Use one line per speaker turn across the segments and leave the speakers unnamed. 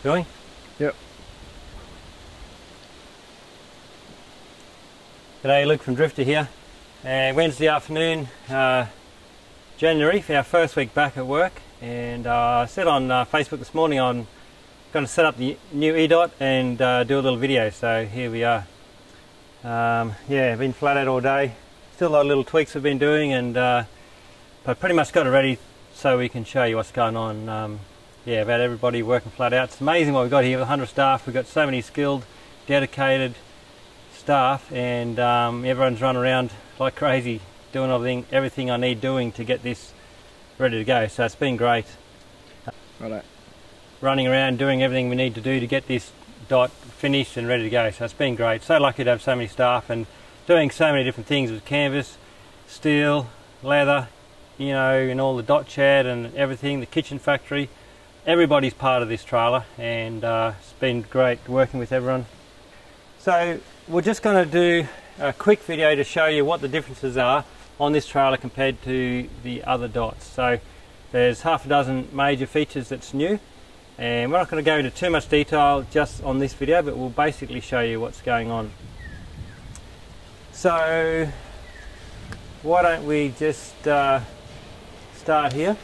Billy?
Yep.
G'day, Luke from Drifta here. Uh, Wednesday afternoon, uh, January, for our first week back at work. And uh, I said on uh, Facebook this morning I'm going to set up the new EDOT and uh, do a little video. So here we are. Um, yeah, been flat out all day. Still a lot of little tweaks we've been doing, and uh, but pretty much got it ready so we can show you what's going on. Um, yeah, about everybody working flat out. It's amazing what we've got here with 100 staff. We've got so many skilled, dedicated staff, and um, everyone's run around like crazy doing everything, everything I need doing to get this ready to go. So it's been great.
Righto.
Running around doing everything we need to do to get this dot finished and ready to go. So it's been great. So lucky to have so many staff and doing so many different things with canvas, steel, leather, you know, and all the dot shed and everything, the kitchen factory. Everybody's part of this trailer and uh, it's been great working with everyone. So we're just going to do a quick video to show you what the differences are on this trailer compared to the other dots. So there's half a dozen major features that's new and we're not going to go into too much detail just on this video but we'll basically show you what's going on. So why don't we just uh, start here.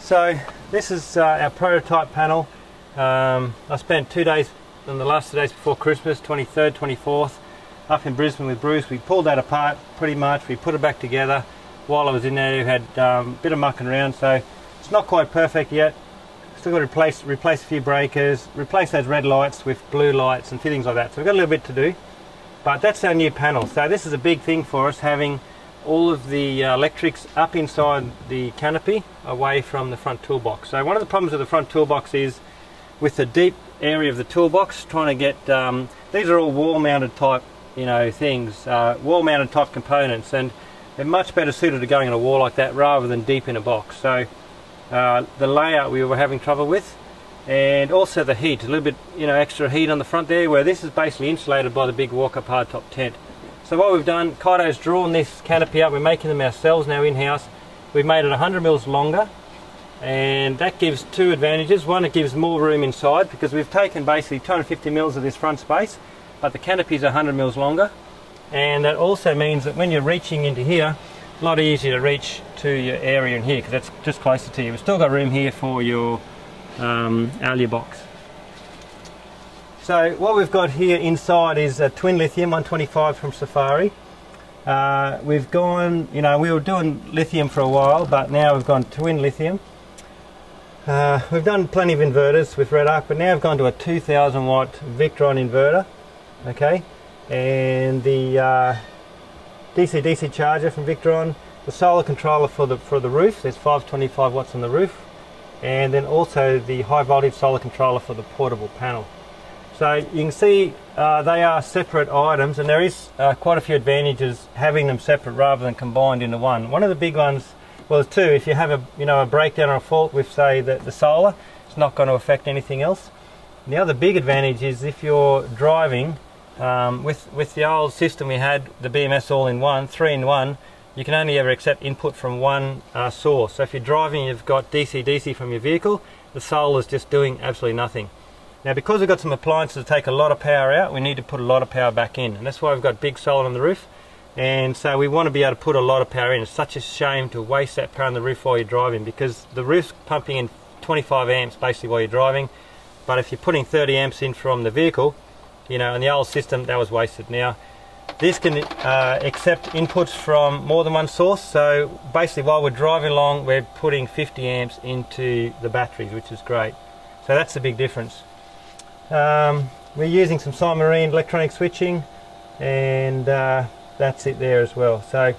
So this is uh, our prototype panel. Um, I spent two days in the last two days before Christmas, 23rd, 24th, up in Brisbane with Bruce. We pulled that apart pretty much. We put it back together. While I was in there, we had um, a bit of mucking around, so it's not quite perfect yet. Still got to replace, replace a few breakers, replace those red lights with blue lights and things like that. So we've got a little bit to do. But that's our new panel. So this is a big thing for us, having all of the uh, electrics up inside the canopy away from the front toolbox. So one of the problems with the front toolbox is with the deep area of the toolbox, trying to get, um, these are all wall mounted type you know things, uh, wall mounted type components and they're much better suited to going on a wall like that rather than deep in a box. So uh, the layout we were having trouble with and also the heat, a little bit you know extra heat on the front there where this is basically insulated by the big walk-up hardtop tent. So what we've done, Kaido's drawn this canopy up, we're making them ourselves now in-house. We've made it 100 mils longer and that gives two advantages. One, it gives more room inside because we've taken basically 250 mils of this front space but the canopy is 100 mils longer and that also means that when you're reaching into here a lot easier to reach to your area in here because that's just closer to you. We've still got room here for your um, box. So what we've got here inside is a twin lithium 125 from Safari. Uh, we've gone, you know, we were doing lithium for a while, but now we've gone twin lithium. Uh, we've done plenty of inverters with Redarc, but now we've gone to a 2000 watt Victron inverter, okay, and the uh, DC-DC charger from Victron, the solar controller for the for the roof. There's 525 watts on the roof, and then also the high voltage solar controller for the portable panel. So you can see uh, they are separate items and there is uh, quite a few advantages having them separate rather than combined into one. One of the big ones, well two, if you have a, you know, a breakdown or a fault with say the, the solar, it's not going to affect anything else. And the other big advantage is if you're driving um, with, with the old system we had, the BMS all-in-one, three-in-one, you can only ever accept input from one uh, source. So if you're driving you've got DC-DC from your vehicle, the solar is just doing absolutely nothing. Now because we've got some appliances that take a lot of power out, we need to put a lot of power back in. And that's why we've got big solar on the roof. And so we want to be able to put a lot of power in. It's such a shame to waste that power on the roof while you're driving because the roof's pumping in 25 amps basically while you're driving. But if you're putting 30 amps in from the vehicle, you know, in the old system, that was wasted. Now, this can uh, accept inputs from more than one source. So basically while we're driving along, we're putting 50 amps into the batteries, which is great. So that's the big difference. Um, we're using some Simarine electronic switching and uh, that's it there as well. So,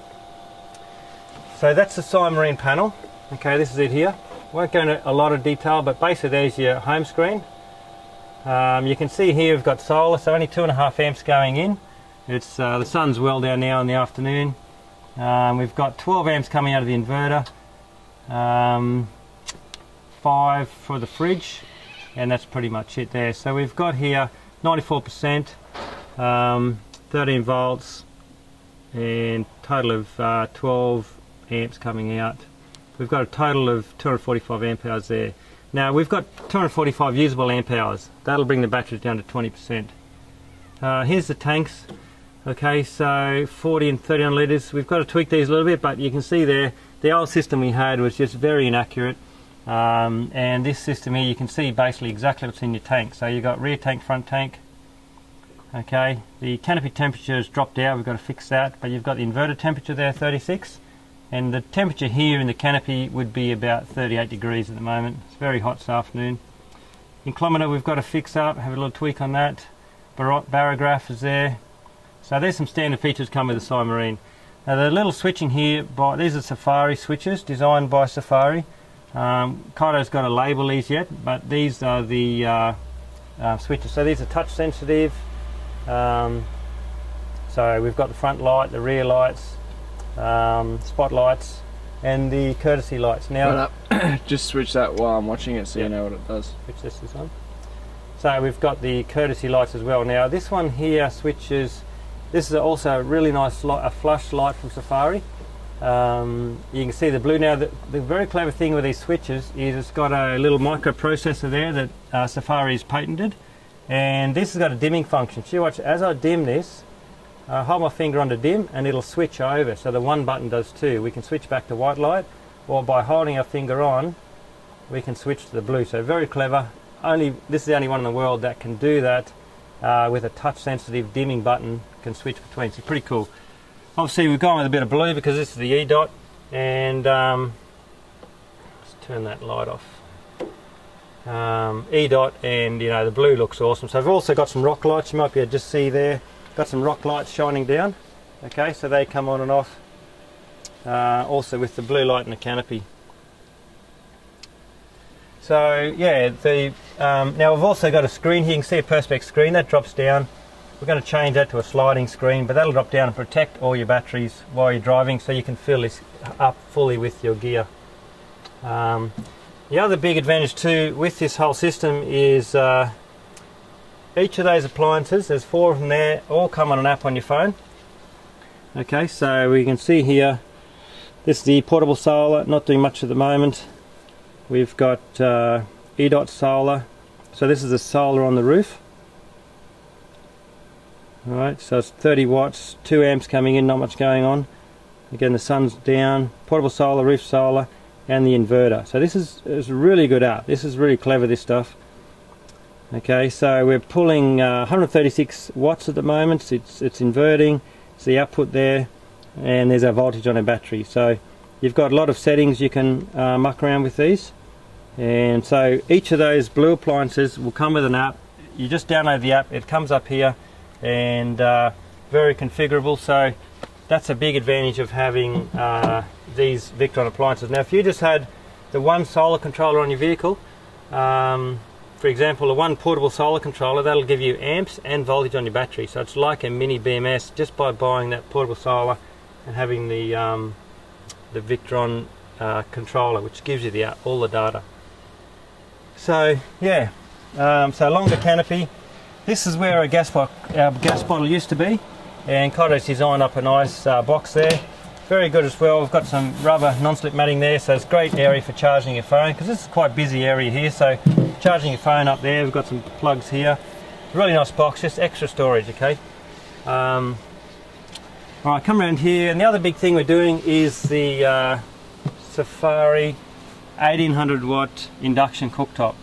so that's the Simarine panel. Okay, this is it here. Won't go into a lot of detail, but basically there's your home screen. Um, you can see here we've got solar, so only two and a half amps going in. It's uh, the sun's well down now in the afternoon. Um, we've got 12 amps coming out of the inverter, um, five for the fridge, and that's pretty much it there. So we've got here 94%, um, 13 volts, and total of uh, 12 amps coming out. We've got a total of 245 amp hours there. Now we've got 245 usable amp hours. That'll bring the batteries down to 20%. Uh, here's the tanks. Okay, so 40 and 31 litres. We've got to tweak these a little bit, but you can see there, the old system we had was just very inaccurate. Um, and this system here, you can see basically exactly what's in your tank. So you've got rear tank, front tank. Okay, the canopy temperature has dropped out, we've got to fix that. But you've got the inverter temperature there, 36 and the temperature here in the canopy would be about 38 degrees at the moment. It's very hot this afternoon. Inclometer we've got to fix up, have a little tweak on that. Bar barograph is there. So there's some standard features come with the Simarine. Now the little switching here, by, these are Safari switches designed by Safari. Um, Kaido's got to label these yet, but these are the uh, uh, switches. So these are touch sensitive. Um, so we've got the front light, the rear lights, um, spotlights and the courtesy lights. Now,
just switch that while I'm watching it so you know what it does.
Switch this is on. So we've got the courtesy lights as well. Now this one here switches, this is also a really nice light, a flush light from Safari. Um, you can see the blue now. The, the, very clever thing with these switches is it's got a little microprocessor there that uh, Safari's patented. And this has got a dimming function. So you watch, as I dim this, I hold my finger on the dim and it'll switch over. So the one button does two. We can switch back to white light or by holding our finger on we can switch to the blue. So very clever. Only This is the only one in the world that can do that uh, with a touch sensitive dimming button can switch between. So pretty cool. Obviously we've gone with a bit of blue because this is the E dot and um, let's turn that light off. Um, E dot and you know the blue looks awesome. So I've also got some rock lights. You might be able to just see there. Got some rock lights shining down. Okay so they come on and off. Uh, also with the blue light in the canopy. So yeah the um, now we've also got a screen here. You can see a perspex screen. That drops down we're going to change that to a sliding screen but that'll drop down and protect all your batteries while you're driving so you can fill this up fully with your gear um, the other big advantage too with this whole system is uh, each of those appliances, there's four of them there, all come on an app on your phone. Okay, so we can see here, this is the portable solar, not doing much at the moment. We've got uh, EDOT solar, so this is the solar on the roof. Alright, so it's 30 watts, 2 amps coming in, not much going on. Again, the sun's down, portable solar, roof solar, and the inverter. So this is, is really good app. This is really clever, this stuff. Okay, so we're pulling uh, 136 watts at the moment. It's it's inverting. It's the output there, and there's our voltage on our battery. So you've got a lot of settings you can uh, muck around with these. And so each of those blue appliances will come with an app. You just download the app. It comes up here, and uh, very configurable. So that's a big advantage of having uh, these Victron appliances. Now, if you just had the one solar controller on your vehicle. Um, for example, a one portable solar controller, that'll give you amps and voltage on your battery. So it's like a mini BMS just by buying that portable solar and having the, um, the Victron uh, controller, which gives you the, uh, all the data. So yeah, um, so along the canopy, this is where our gas, our gas bottle used to be, and Kaido's designed up a nice uh, box there very good as well. We've got some rubber non-slip matting there, so it's a great area for charging your phone because this is quite busy area here. So charging your phone up there, we've got some plugs here. Really nice box, just extra storage, okay? Um, all right, come around here, and the other big thing we're doing is the uh, Safari 1800 watt induction cooktop.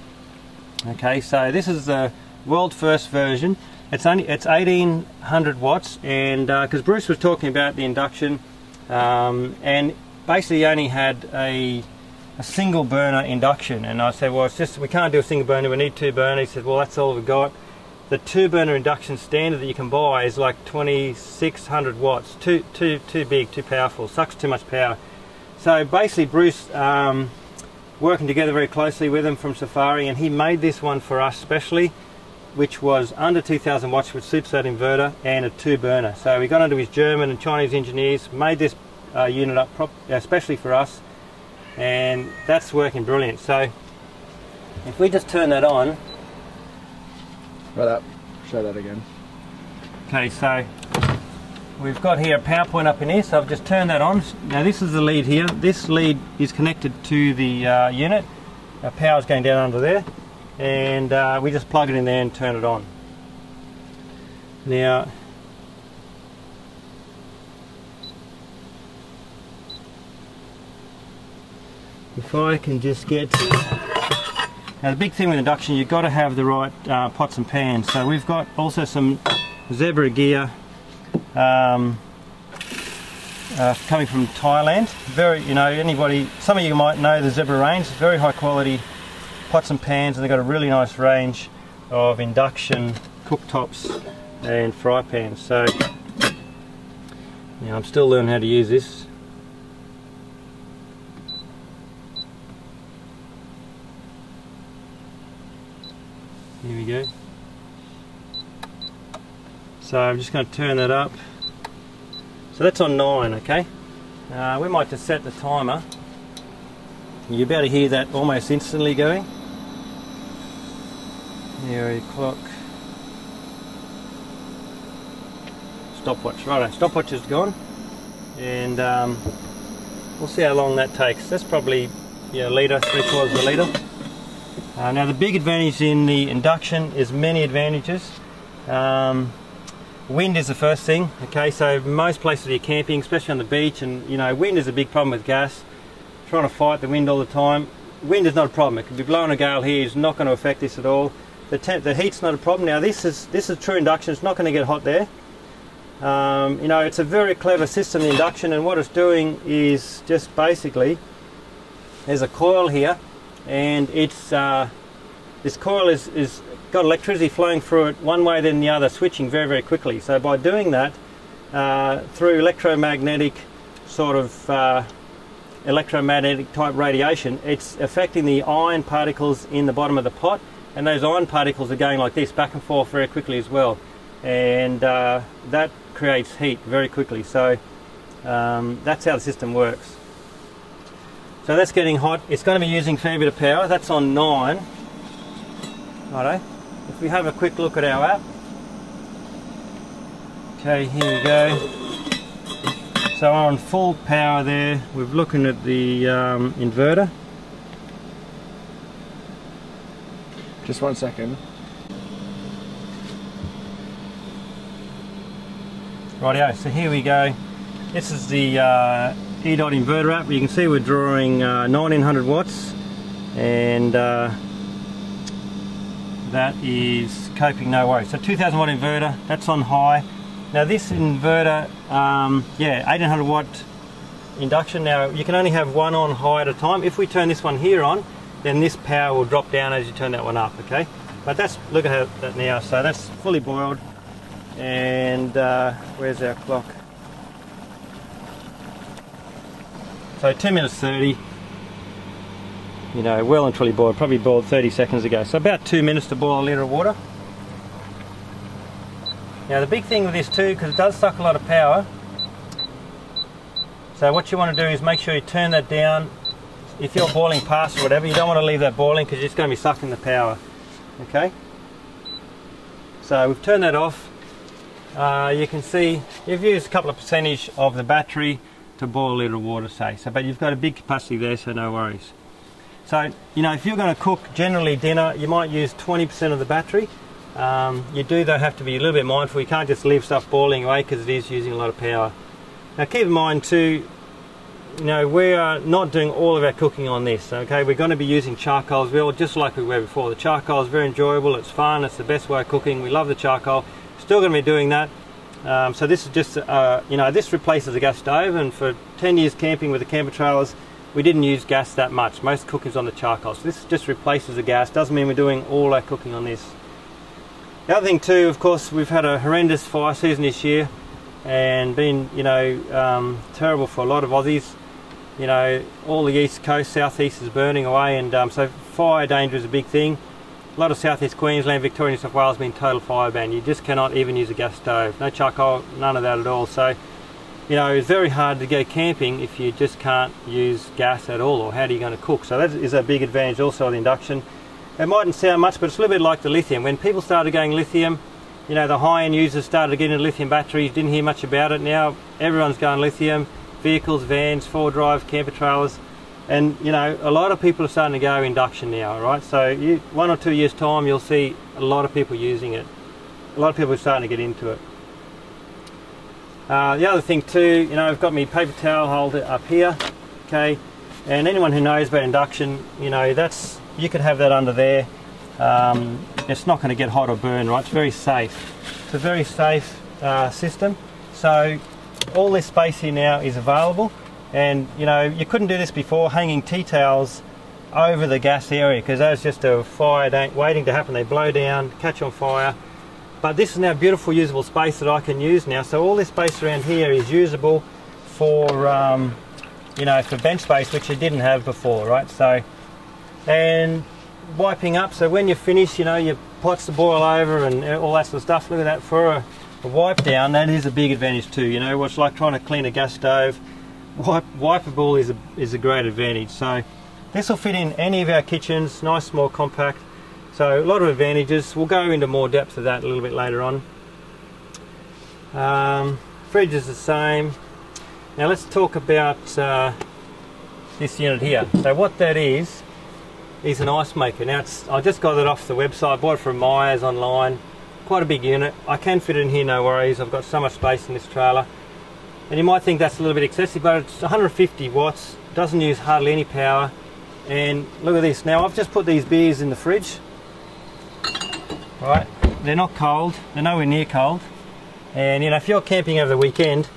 Okay, so this is the world first version. It's only it's 1800 watts, and because uh, Bruce was talking about the induction, um, and basically only had a, a, single burner induction. And I said well it's just we can't do a single burner we need two burners. He said well that's all we've got. The two burner induction standard that you can buy is like 2600 watts. Too too too big too powerful sucks too much power. So basically Bruce um, working together very closely with him from Safari and he made this one for us specially which was under 2000 watts with superset inverter and a two burner. So we got onto his German and Chinese engineers, made this uh, unit up especially for us and that's working brilliant. So if we just turn that on.
Right up, show that again.
Okay, so we've got here a power point up in here, so I've just turned that on. Now this is the lead here. This lead is connected to the uh, unit our power's going down under there and uh, we just plug it in there and turn it on. Now if I can just get now the big thing with induction you've got to have the right uh, pots and pans. So we've got also some zebra gear um, uh, coming from Thailand. Very you know anybody some of you might know the zebra range. Very high quality pots and pans and they've got a really nice range of induction cooktops and fry pans so now I'm still learning how to use this Here we go. So I'm just going to turn that up. So that's on 9, okay? Uh, we might just set the timer. You're about to hear that almost instantly going. Here, we clock. Stopwatch, right, stopwatch is gone. And um, we'll see how long that takes. That's probably yeah, a litre, three quarters of a litre. Uh, now the big advantage in the induction is many advantages. Um, wind is the first thing, okay, so most places you're camping, especially on the beach, and you know, wind is a big problem with gas. Trying to fight the wind all the time. Wind is not a problem, it could be blowing a gale here, it's not going to affect this at all. The, the heat's not a problem. Now this is, this is true induction, it's not going to get hot there. Um, you know, it's a very clever system, the induction, and what it's doing is just basically, there's a coil here, and it's uh, this coil is, is got electricity flowing through it one way then the other switching very very quickly so by doing that uh, through electromagnetic sort of uh, electromagnetic type radiation it's affecting the iron particles in the bottom of the pot and those iron particles are going like this back and forth very quickly as well and uh, that creates heat very quickly so um, that's how the system works so that's getting hot. It's going to be using a fair bit of power. That's on 9. Righto. If we have a quick look at our app. Okay, here we go. So on full power there. We're looking at the um, inverter.
Just one second.
Rightio, so here we go. This is the uh, E-dot inverter app. You can see we're drawing uh, 1900 watts and uh, that is coping no worries. So 2000 watt inverter, that's on high. Now this inverter, um, yeah, 1800 watt induction. Now you can only have one on high at a time. If we turn this one here on, then this power will drop down as you turn that one up, okay? But that's, look at that now, so that's fully boiled. And uh, where's our clock? So 10 minutes 30, you know, well and truly boiled, probably boiled 30 seconds ago. So about 2 minutes to boil a litre of water. Now the big thing with this too, because it does suck a lot of power, so what you want to do is make sure you turn that down. If you're boiling past or whatever, you don't want to leave that boiling because it's going to be sucking the power. Okay? So we've turned that off. Uh, you can see, you've used a couple of percentage of the battery to boil a of water say. So, but you've got a big capacity there so no worries. So, you know, if you're going to cook generally dinner, you might use 20% of the battery. Um, you do though have to be a little bit mindful. You can't just leave stuff boiling away because it is using a lot of power. Now keep in mind too, you know, we are not doing all of our cooking on this, okay? We're going to be using charcoal as well, just like we were before. The charcoal is very enjoyable, it's fun, it's the best way of cooking. We love the charcoal. Still going to be doing that. Um, so this is just, uh, you know, this replaces a gas stove and for 10 years camping with the camper trailers, we didn't use gas that much. Most cooking's on the charcoal. So this just replaces the gas. Doesn't mean we're doing all our cooking on this. The other thing too, of course, we've had a horrendous fire season this year and been, you know, um, terrible for a lot of Aussies. You know, all the east coast, southeast is burning away and um, so fire danger is a big thing a lot of southeast Queensland, Victoria, New South Wales have been total fire ban. You just cannot even use a gas stove. No charcoal, none of that at all. So, you know, it's very hard to go camping if you just can't use gas at all, or how are you going to cook? So that is a big advantage also of the induction. It mightn't sound much, but it's a little bit like the lithium. When people started going lithium, you know, the high-end users started getting lithium batteries, didn't hear much about it. Now everyone's going lithium, vehicles, vans, four-drive, camper trailers. And you know, a lot of people are starting to go induction now, right? So you, one or two years time, you'll see a lot of people using it. A lot of people are starting to get into it. Uh, the other thing too, you know, I've got my paper towel holder up here, okay, and anyone who knows about induction, you know, that's you could have that under there. Um, it's not going to get hot or burn, right? It's very safe. It's a very safe uh, system. So all this space here now is available, and you know, you couldn't do this before, hanging tea towels over the gas area because that's just a fire waiting to happen. They blow down, catch on fire. But this is now beautiful usable space that I can use now. So all this space around here is usable for um, you know for bench space which you didn't have before right? So and wiping up. So when you finish you know your pots to boil over and all that sort of stuff. Look at that for a, a wipe down that is a big advantage too you know it's like trying to clean a gas stove Wipe, wipeable is a, is a great advantage so this will fit in any of our kitchens nice small compact so a lot of advantages. We'll go into more depth of that a little bit later on. Um, fridge is the same. Now let's talk about uh, this unit here. So what that is, is an ice maker. Now I just got it off the website, I bought it from Myer's online. Quite a big unit. I can fit it in here, no worries. I've got so much space in this trailer. And you might think that's a little bit excessive, but it's 150 watts, doesn't use hardly any power. And look at this. Now I've just put these beers in the fridge right? They're not cold, they're nowhere near cold. And you know, if you're camping over the weekend,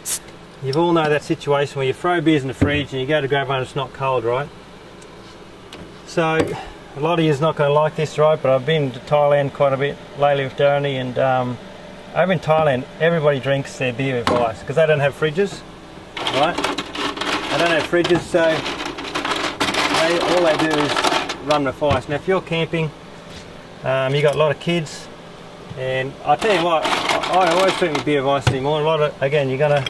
you've all know that situation where you throw beers in the fridge and you go to grab one and it's not cold, right? So, a lot of you is not going to like this, right? But I've been to Thailand quite a bit lately with Darren and um, over in Thailand, everybody drinks their beer with ice because they don't have fridges, right? They don't have fridges, so they, all they do is run with ice. Now, if you're camping, um, you got a lot of kids, and I tell you what, I, I always drink beer with ice anymore. A lot of again, you're gonna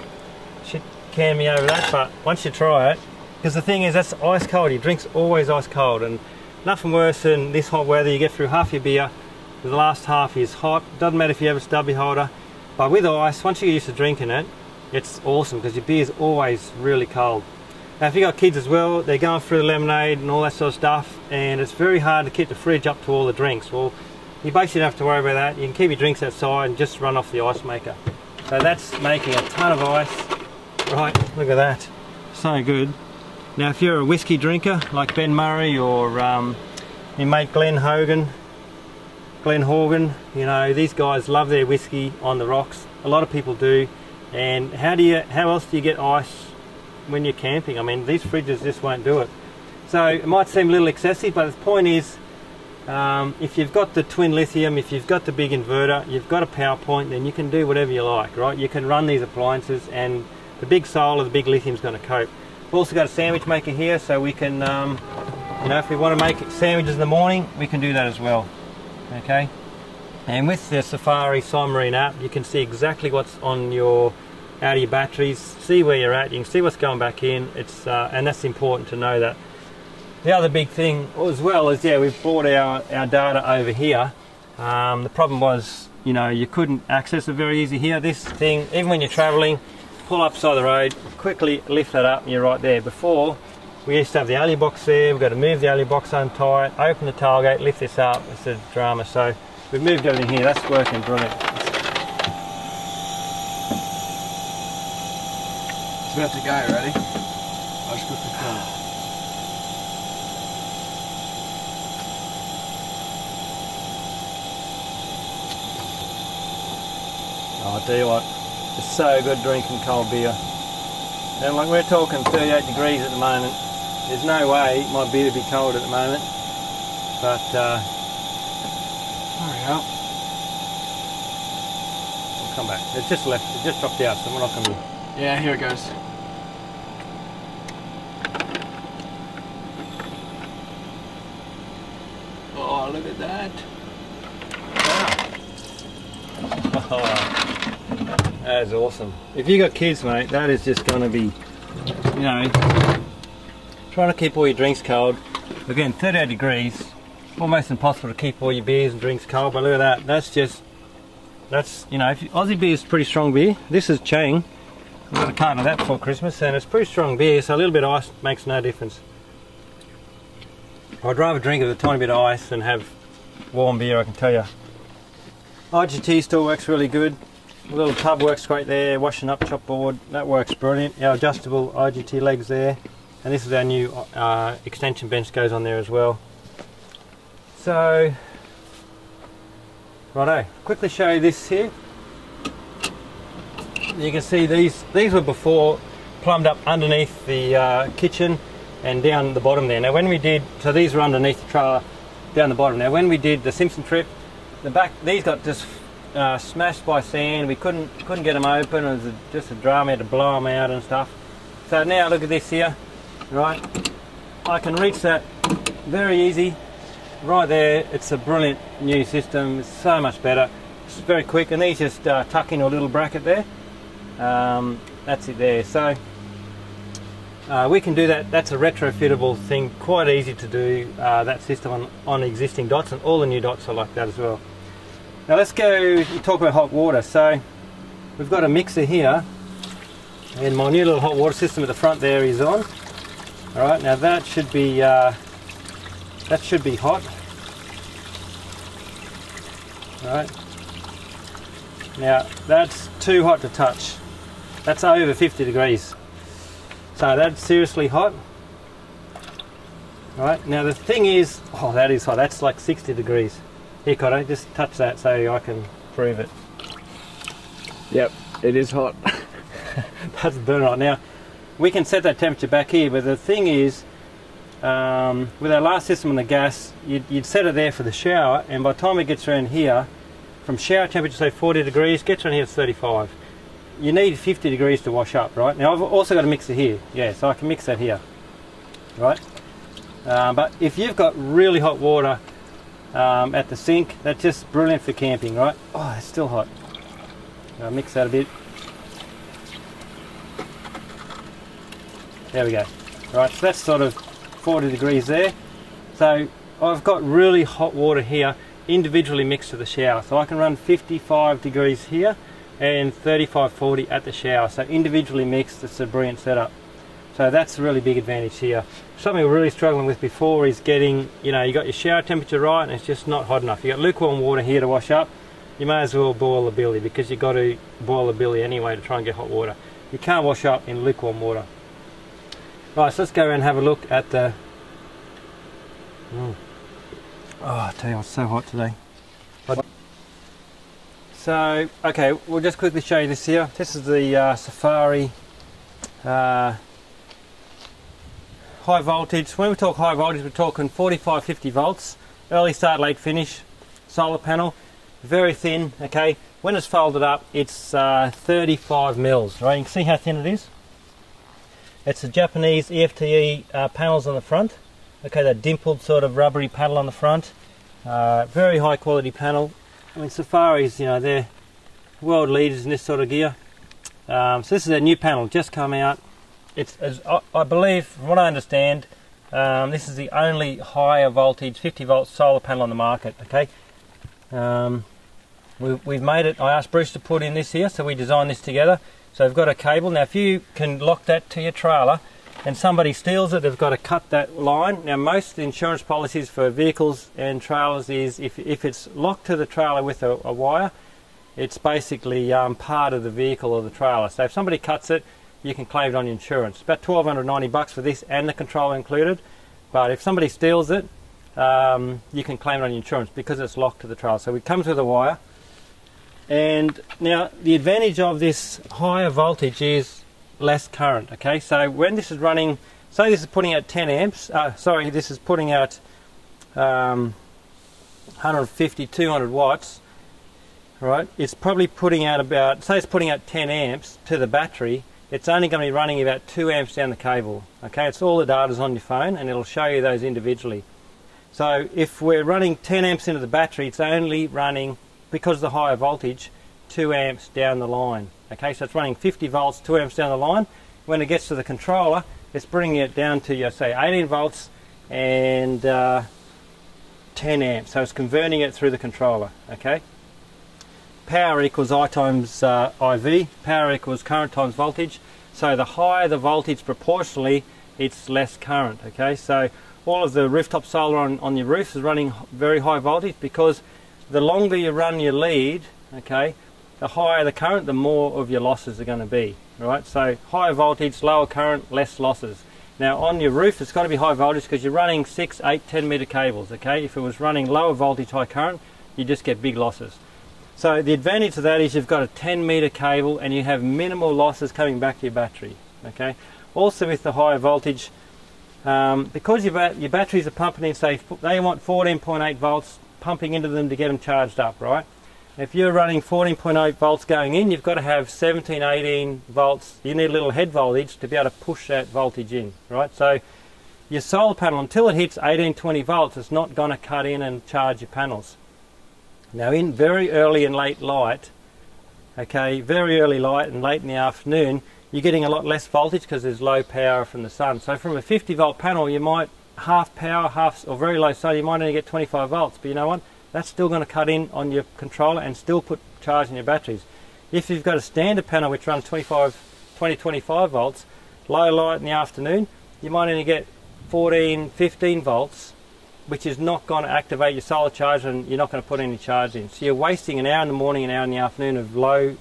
shit can me over that, but once you try it, because the thing is that's ice cold. Your drink's always ice cold, and nothing worse than this hot weather. You get through half your beer, the last half is hot. Doesn't matter if you have a stubby holder, but with ice, once you get used to drinking it, it's awesome because your beer is always really cold. Now if you've got kids as well, they're going through the lemonade and all that sort of stuff and it's very hard to keep the fridge up to all the drinks. Well, you basically don't have to worry about that. You can keep your drinks outside and just run off the ice maker. So that's making a ton of ice. Right, look at that. So good. Now if you're a whiskey drinker like Ben Murray or um, your mate Glenn Hogan, Glenn Horgan, you know, these guys love their whiskey on the rocks. A lot of people do. And how do you, how else do you get ice when you're camping. I mean, these fridges just won't do it. So it might seem a little excessive, but the point is, um, if you've got the twin lithium, if you've got the big inverter, you've got a power point, then you can do whatever you like, right? You can run these appliances and the big solar, the big lithium is going to cope. We've also got a sandwich maker here, so we can, um, you know, if we want to make sandwiches in the morning, we can do that as well, okay? And with the Safari Simarine app, you can see exactly what's on your out of your batteries, see where you're at, you can see what's going back in, it's uh, and that's important to know that. The other big thing as well is, yeah, we've brought our, our data over here. Um, the problem was, you know, you couldn't access it very easy here. This thing, even when you're traveling, pull up side the road, quickly lift that up and you're right there. Before, we used to have the alley box there, we've got to move the alley box untie it, open the tailgate, lift this up, it's a drama. So we've moved everything here, that's working brilliant.
It's about to go, ready? I'll just
I'll tell you what, it's so good drinking cold beer. And like we're talking 38 degrees at the moment. There's no way my beer to be cold at the moment. But uh. We'll come back. It just left. It just dropped out, so we're not going to.
Yeah, here it goes. Oh, look at that.
Oh, that is awesome. If you got kids, mate, that is just going to be, you know, trying to keep all your drinks cold. Again, 38 degrees, almost impossible to keep all your beers and drinks cold, but look at that. That's just, that's, you know, if you, Aussie beer is pretty strong beer. This is Chang. I got a carton of that for Christmas, and it's pretty strong beer, so a little bit of ice makes no difference. I'd rather drink it with a tiny bit of ice than have warm beer, I can tell you. IGT still works really good. Little tub works great there, washing up chopboard, that works brilliant. Our adjustable IGT legs there. And this is our new uh, extension bench goes on there as well. So, righto, quickly show you this here. You can see these, these were before plumbed up underneath the uh, kitchen and down the bottom there. Now when we did, so these were underneath the trailer down the bottom. Now when we did the Simpson trip, the back, these got just uh, smashed by sand. We couldn't couldn't get them open. It was a, just a drama. Had to blow them out and stuff. So now look at this here, right? I can reach that very easy. Right there, it's a brilliant new system. It's so much better. It's very quick, and these just uh, tuck into a little bracket there. Um, that's it there. So uh, we can do that. That's a retrofittable thing. Quite easy to do uh, that system on, on existing dots, and all the new dots are like that as well. Now let's go talk about hot water. So we've got a mixer here and my new little hot water system at the front there is on. Alright, now that should be uh, that should be hot. Alright. Now that's too hot to touch. That's over 50 degrees. So that's seriously hot. Alright, now the thing is, oh that is hot, that's like 60 degrees. Here, Cotto, just touch that so I can prove it.
Yep, it is hot.
That's burn right now. We can set that temperature back here, but the thing is, um, with our last system on the gas, you'd, you'd, set it there for the shower, and by the time it gets around here, from shower temperature, say 40 degrees, gets around here to 35. You need 50 degrees to wash up, right? Now I've also got a mixer here, yeah, so I can mix that here, right? Uh, but if you've got really hot water um, at the sink. That's just brilliant for camping, right? Oh, it's still hot. I'll mix that a bit. There we go. Right, so that's sort of 40 degrees there. So I've got really hot water here individually mixed to the shower. So I can run 55 degrees here and 35, 40 at the shower. So individually mixed, it's a brilliant setup. So that's a really big advantage here. Something we're really struggling with before is getting, you know, you got your shower temperature right and it's just not hot enough. You got lukewarm water here to wash up. You may as well boil the billy because you've got to boil the billy anyway to try and get hot water. You can't wash up in lukewarm water. Right, so let's go around and have a look at the... Mm. Oh, I tell you, it's so hot today. So, okay, we'll just quickly show you this here. This is the uh, Safari uh, high voltage. When we talk high voltage, we're talking 45, 50 volts, early start, late finish, solar panel, very thin, okay. When it's folded up, it's uh, 35 mils, right? You can see how thin it is. It's the Japanese ETFE uh, panels on the front. Okay, that dimpled sort of rubbery paddle on the front. Uh, very high quality panel. I mean, Safaris, you know, they're world leaders in this sort of gear. Um, so this is a new panel, just come out it's as I believe, from what I understand, um, this is the only higher voltage 50 volt solar panel on the market. Okay, um, we've, we've made it. I asked Bruce to put in this here, so we designed this together. So we've got a cable. Now, if you can lock that to your trailer, and somebody steals it, they've got to cut that line. Now, most insurance policies for vehicles and trailers is if, if it's locked to the trailer with a, a wire, it's basically um, part of the vehicle or the trailer. So if somebody cuts it, you can claim it on your insurance. It's About 1290 bucks for this and the controller included. But if somebody steals it, um, you can claim it on your insurance because it's locked to the trailer. So it comes with a wire. And now the advantage of this higher voltage is less current. Okay, so when this is running, say this is putting out 10 amps. Uh, sorry, this is putting out um, 150, 200 watts. Right, it's probably putting out about, say it's putting out 10 amps to the battery it's only going to be running about 2 amps down the cable. Okay, it's all the data's on your phone and it'll show you those individually. So if we're running 10 amps into the battery, it's only running, because of the higher voltage, 2 amps down the line. Okay, so it's running 50 volts, 2 amps down the line. When it gets to the controller, it's bringing it down to, say, 18 volts and uh, 10 amps. So it's converting it through the controller. Okay power equals I times uh, IV, power equals current times voltage. So the higher the voltage proportionally, it's less current, okay? So all of the rooftop solar on, on your roof is running very high voltage because the longer you run your lead, okay, the higher the current, the more of your losses are going to be, right? So higher voltage, lower current, less losses. Now on your roof, it's got to be high voltage because you're running 6, 8, 10 meter cables, okay? If it was running lower voltage, high current, you just get big losses. So the advantage of that is you've got a 10 meter cable and you have minimal losses coming back to your battery, okay? Also with the higher voltage, um, because your, your batteries are pumping in, say, they want 14.8 volts pumping into them to get them charged up, right? If you're running 14.8 volts going in, you've got to have 17, 18 volts. You need a little head voltage to be able to push that voltage in, right? So your solar panel, until it hits 18, 20 volts, it's not going to cut in and charge your panels. Now in very early and late light, okay, very early light and late in the afternoon, you're getting a lot less voltage because there's low power from the sun. So from a 50 volt panel, you might half power, half or very low sun, you might only get 25 volts. But you know what? That's still going to cut in on your controller and still put charge in your batteries. If you've got a standard panel which runs 25, 20, 25 volts, low light in the afternoon, you might only get 14, 15 volts, which is not going to activate your solar charger and you're not going to put any charge in. So you're wasting an hour in the morning, an hour in the afternoon of low,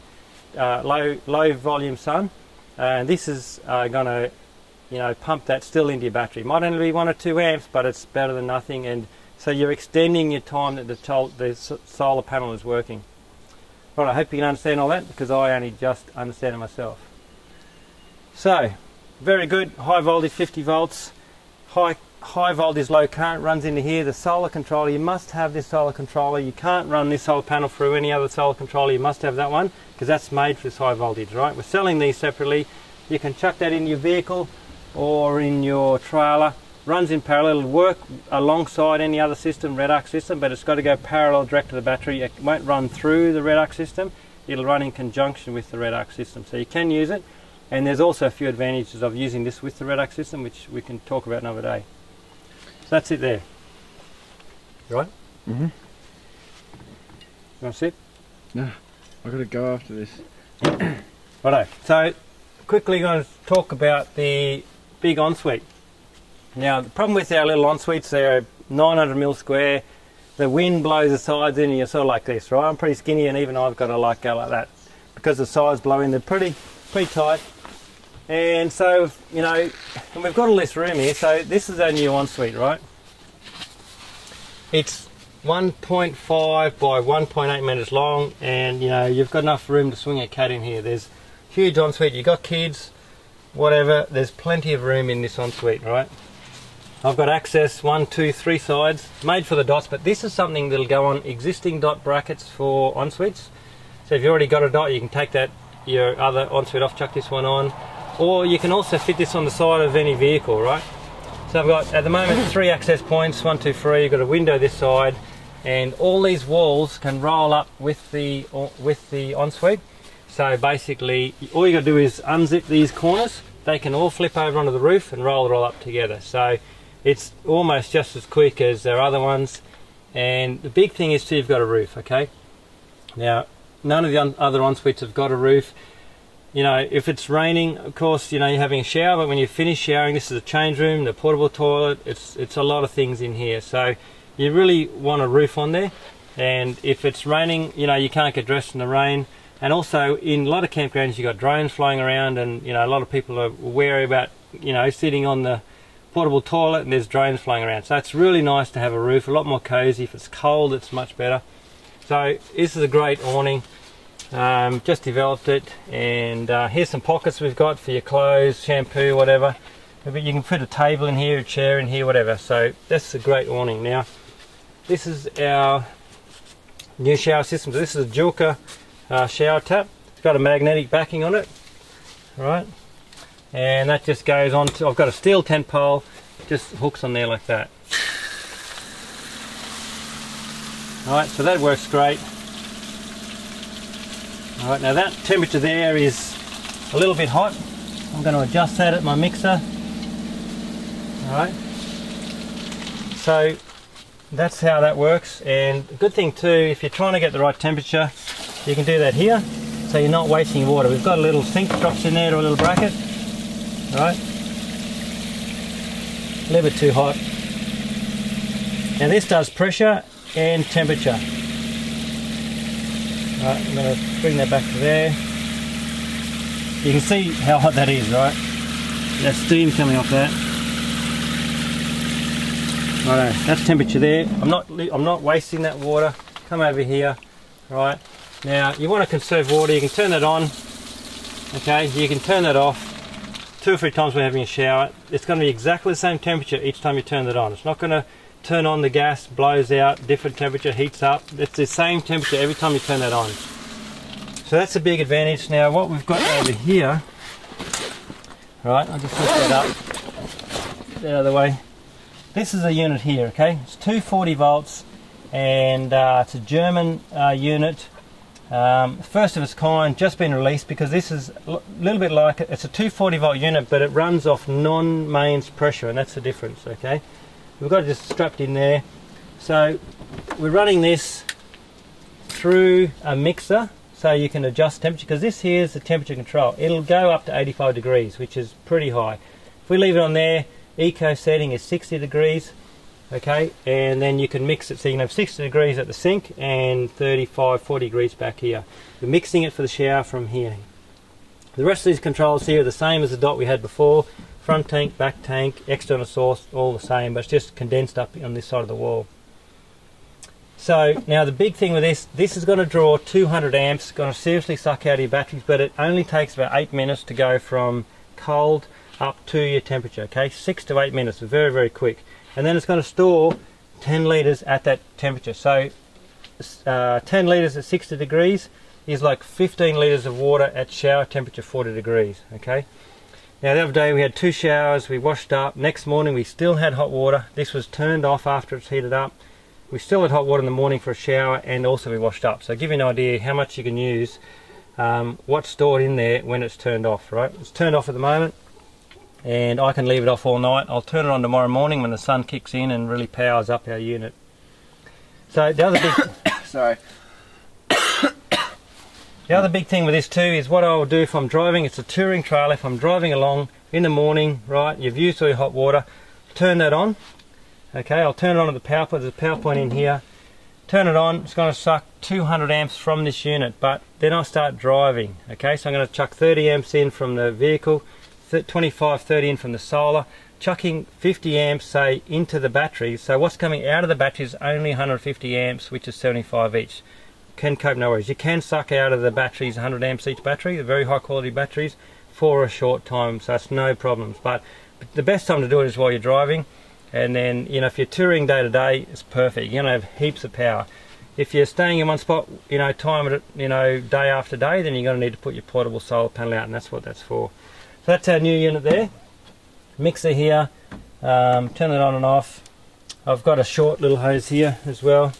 uh, low, low volume sun. And this is uh, going to you know pump that still into your battery. Might only be one or two amps but it's better than nothing. And so you're extending your time that the, the solar panel is working. Right I hope you can understand all that because I only just understand it myself. So very good. High voltage 50 volts. High high voltage low current runs into here the solar controller you must have this solar controller you can't run this solar panel through any other solar controller you must have that one because that's made for this high voltage, right? We're selling these separately. You can chuck that in your vehicle or in your trailer. Runs in parallel, It'll work alongside any other system, Redarc system, but it's got to go parallel direct to the battery. It won't run through the Redarc system. It'll run in conjunction with the Redarc system. So you can use it. And there's also a few advantages of using this with the Redarc system, which we can talk about another day. That's it there. Right?
Mm-hmm.
That's it?
No. I've got to go after this.
Righto. So, quickly going to talk about the big ensuite. Now, the problem with our little ensuites, they're 900 mil square. The wind blows the sides in, and you're sort of like this, right? I'm pretty skinny, and even I've got to like go like that because the sides blow in. They're pretty, pretty tight. And so, you know, and we've got all this room here. So this is our new ensuite, right? It's 1.5 by 1.8 meters long and you know you've got enough room to swing a cat in here. There's huge ensuite. You've got kids whatever. There's plenty of room in this ensuite right? I've got access one two three sides made for the dots but this is something that'll go on existing dot brackets for ensuites. So if you've already got a dot you can take that your other ensuite off chuck this one on or you can also fit this on the side of any vehicle right? So I've got at the moment three access points one two three. You've got a window this side and all these walls can roll up with the uh, with the ensuite. So basically all you got to do is unzip these corners. They can all flip over onto the roof and roll it all up together. So it's almost just as quick as their other ones. And the big thing is too you've got a roof okay? Now none of the other ensuites have got a roof you know if it's raining of course you know you're having a shower but when you finish showering this is a change room the portable toilet it's it's a lot of things in here. So you really want a roof on there. And if it's raining you know you can't get dressed in the rain. And also in a lot of campgrounds you've got drones flying around and you know a lot of people are wary about you know sitting on the portable toilet and there's drones flying around. So it's really nice to have a roof a lot more cozy. If it's cold it's much better. So this is a great awning um, just developed it and uh, here's some pockets we've got for your clothes shampoo whatever but you can put a table in here a chair in here whatever so that's a great awning now this is our new shower system. So this is a Joolca uh, shower tap. It's got a magnetic backing on it. Right, and that just goes on to, I've got a steel tent pole, just hooks on there like that. Alright, so that works great. Alright, now that temperature there is a little bit hot. I'm going to adjust that at my mixer. Alright, so that's how that works and good thing too if you're trying to get the right temperature you can do that here so you're not wasting water we've got a little sink drops in there to a little bracket All right. a little bit too hot Now this does pressure and temperature. Right, I'm going to bring that back to there. You can see how hot that is, right? That steam coming off that. Righto, that's temperature there. I'm not I'm not wasting that water. Come over here, right? Now you want to conserve water. You can turn that on. Okay, you can turn that off two or three times when having a shower. It's going to be exactly the same temperature each time you turn that on. It's not going to turn on the gas, blows out, different temperature, heats up. It's the same temperature every time you turn that on. So that's a big advantage. Now what we've got over here, right, I'll just lift that up, get out of the way. This is a unit here, okay? It's 240 volts and uh, it's a German uh, unit. Um, first of its kind, just been released because this is a little bit like. It's a 240 volt unit, but it runs off non-mains pressure, and that's the difference. Okay, we've got it just strapped in there. So we're running this through a mixer, so you can adjust temperature because this here is the temperature control. It'll go up to 85 degrees, which is pretty high. If we leave it on there, eco setting is 60 degrees okay and then you can mix it so you can have 60 degrees at the sink and 35 40 degrees back here we're mixing it for the shower from here the rest of these controls here are the same as the dot we had before front tank back tank external source all the same but it's just condensed up on this side of the wall so now the big thing with this this is going to draw 200 amps going to seriously suck out your batteries but it only takes about eight minutes to go from cold up to your temperature okay six to eight minutes very very quick and then it's going to store 10 litres at that temperature. So uh, 10 litres at 60 degrees is like 15 litres of water at shower temperature 40 degrees. Okay. Now the other day we had two showers, we washed up. Next morning we still had hot water. This was turned off after it's heated up. We still had hot water in the morning for a shower and also we washed up. So give you an idea how much you can use, um, what's stored in there when it's turned off, right? It's turned off at the moment and I can leave it off all night. I'll turn it on tomorrow morning when the sun kicks in and really powers up our unit. So the other big
sorry.
The other big thing with this too is what I will do if I'm driving. It's a touring trailer. If I'm driving along in the morning, right, you've used all your hot water, turn that on. Okay, I'll turn it on to the power point. There's a power point in here. Turn it on. It's going to suck 200 amps from this unit, but then I'll start driving. Okay, so I'm going to chuck 30 amps in from the vehicle 25, 30 in from the solar, chucking 50 amps, say, into the battery, So what's coming out of the battery is only 150 amps, which is 75 each. Can cope no worries. You can suck out of the batteries 100 amps each battery, the very high quality batteries, for a short time, so it's no problems. But the best time to do it is while you're driving, and then, you know, if you're touring day to day, it's perfect. You're going to have heaps of power. If you're staying in one spot, you know, time it, you know, day after day, then you're going to need to put your portable solar panel out, and that's what that's for. So that's our new unit there. Mixer here, um, turn it on and off. I've got a short little hose here as well.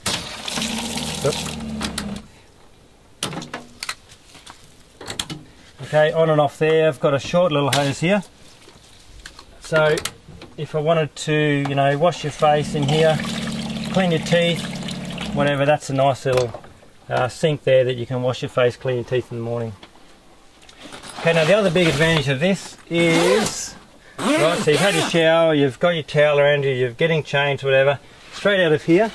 Okay, on and off there, I've got a short little hose here. So if I wanted to, you know, wash your face in here, clean your teeth, whatever, that's a nice little uh, sink there that you can wash your face, clean your teeth in the morning. Okay, now the other big advantage of this is, right, so you've had your shower, you've got your towel around you, you're getting changed, whatever, straight out of here,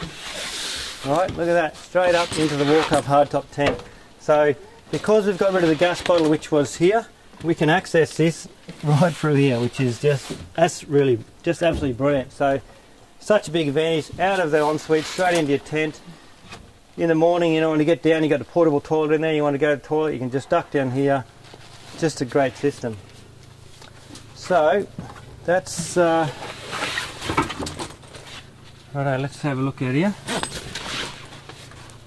right, look at that, straight up into the walk-up hardtop tent. So, because we've got rid of the gas bottle which was here, we can access this right through here, which is just, that's really, just absolutely brilliant. So, such a big advantage, out of the ensuite, straight into your tent. In the morning, you know, when you get down, you've got the portable toilet in there, you want to go to the toilet, you can just duck down here, just a great system. So that's uh, righto. Let's have a look at here.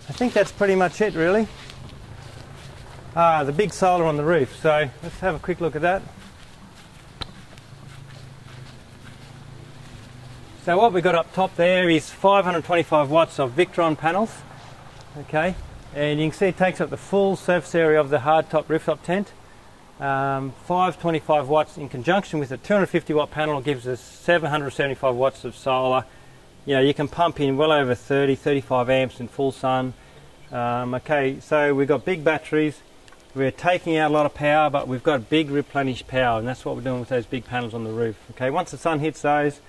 I think that's pretty much it, really. Ah, the big solar on the roof. So let's have a quick look at that. So what we've got up top there is 525 watts of Victron panels. Okay, and you can see it takes up the full surface area of the hardtop rooftop tent. Um, 525 watts in conjunction with a 250 watt panel gives us 775 watts of solar. You know, you can pump in well over 30, 35 amps in full sun. Um, okay, so we've got big batteries. We're taking out a lot of power, but we've got big replenished power, and that's what we're doing with those big panels on the roof. Okay, once the sun hits those,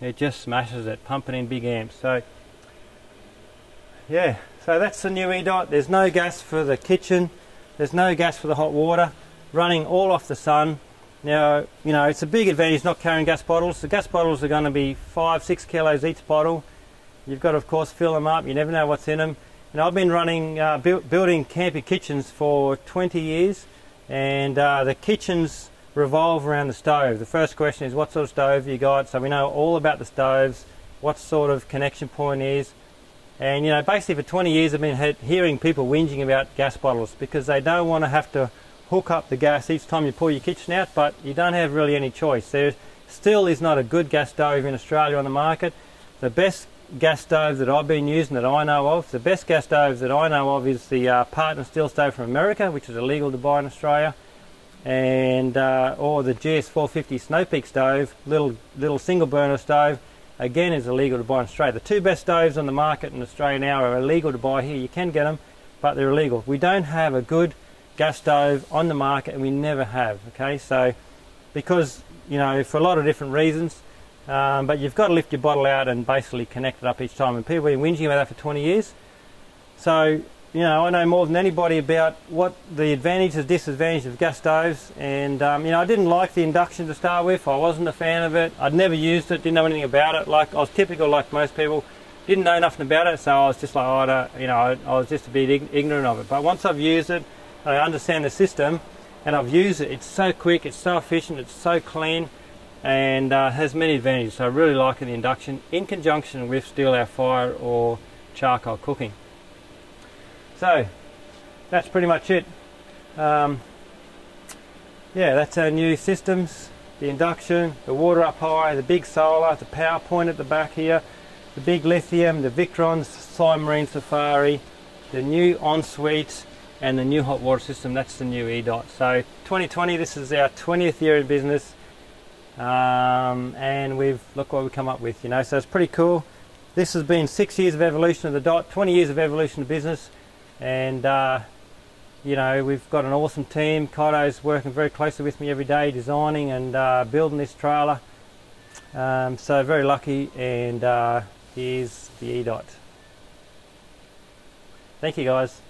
it just smashes it, pumping in big amps. So yeah, so that's the new EDOT. There's no gas for the kitchen, there's no gas for the hot water, running all off the sun. Now, you know, it's a big advantage not carrying gas bottles. The gas bottles are going to be five, six kilos each bottle. You've got to, of course, fill them up. You never know what's in them. And I've been running, uh, building camping kitchens for 20 years, and uh, the kitchens revolve around the stove. The first question is, what sort of stove you got? So we know all about the stoves, what sort of connection point is. And, you know, basically for 20 years I've been hearing people whinging about gas bottles because they don't want to have to hook up the gas each time you pull your kitchen out, but you don't have really any choice. There still is not a good gas stove in Australia on the market. The best gas stove that I've been using that I know of, the best gas stove that I know of is the uh, Partner Steel Stove from America, which is illegal to buy in Australia, and uh, or the GS450 Snowpeak stove, little little single burner stove, again is illegal to buy in Australia. The two best stoves on the market in Australia now are illegal to buy here. You can get them, but they're illegal. We don't have a good gas stove on the market, and we never have. Okay, so because you know for a lot of different reasons um, but you've got to lift your bottle out and basically connect it up each time. And people have been whinging about that for 20 years. So, you know, I know more than anybody about what the advantages and disadvantages of gas stoves. And, um, you know, I didn't like the induction to start with. I wasn't a fan of it. I'd never used it, didn't know anything about it. Like, I was typical like most people. Didn't know nothing about it, so I was just like, oh, I don't, you know, I, I was just a bit ignorant of it. But once I've used it, I understand the system, and I've used it. It's so quick, it's so efficient, it's so clean and uh, has many advantages. So I really like the induction in conjunction with steel our fire or charcoal cooking. So that's pretty much it. Um, yeah, that's our new systems. The induction, the water up high, the big solar, the power point at the back here, the big lithium, the Victron Marine Safari, the new ensuite, and the new hot water system. That's the new EDOT. So 2020, this is our 20th year in business um, and we've look what we've come up with you know so it's pretty cool. This has been six years of evolution of the dot 20 years of evolution of business. And uh, you know we've got an awesome team. Kaido's working very closely with me every day designing and uh, building this trailer. Um, so very lucky and uh, here's the E-Dot thank you guys